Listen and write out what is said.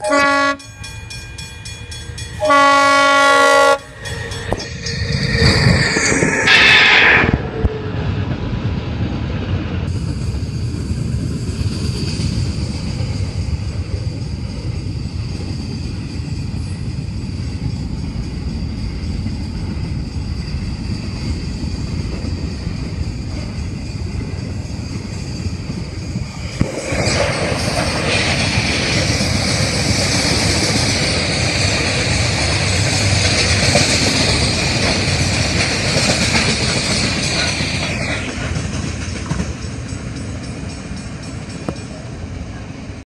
Bye.